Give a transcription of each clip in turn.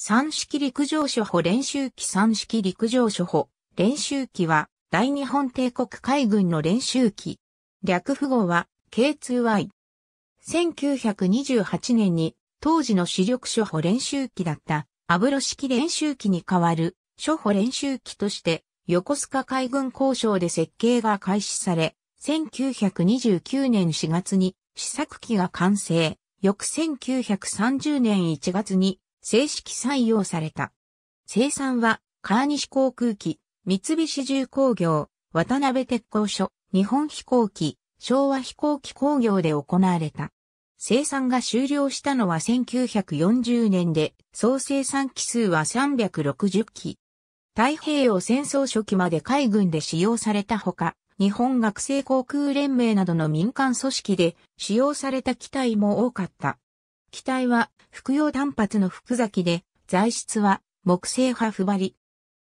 三式陸上処方練習機三式陸上処方練習機は大日本帝国海軍の練習機。略符号は K2Y。1928年に当時の主力処方練習機だった。アブロ式練習機に代わる。処方練習機として横須賀海軍交渉で設計が開始され、1929年4月に試作機が完成、翌1930年1月に正式採用された。生産は、川西航空機、三菱重工業、渡辺鉄工所、日本飛行機、昭和飛行機工業で行われた。生産が終了したのは1940年で、総生産機数は360機。太平洋戦争初期まで海軍で使用されたほか、日本学生航空連盟などの民間組織で使用された機体も多かった。機体は服用単発の複座機で、材質は木製派不張り。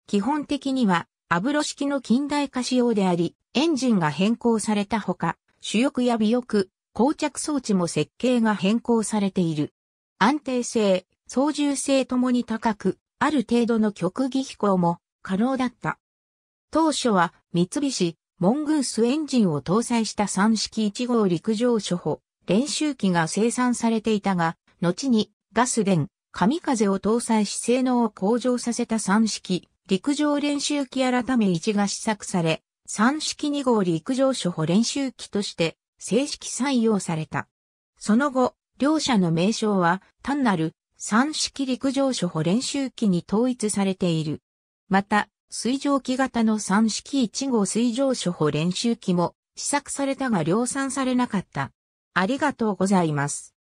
基本的にはアブロ式の近代化仕様であり、エンジンが変更されたほか、主翼や尾翼、膠着装置も設計が変更されている。安定性、操縦性ともに高く、ある程度の極技飛行も可能だった。当初は三菱、モングースエンジンを搭載した3式1号陸上処方、練習機が生産されていたが、後にガス電、神風を搭載し性能を向上させた3式陸上練習機改め1が試作され、3式2号陸上処方練習機として正式採用された。その後、両者の名称は単なる3式陸上処方練習機に統一されている。また、水蒸気型の3式1号水上処方練習機も試作されたが量産されなかった。ありがとうございます。